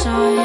shine.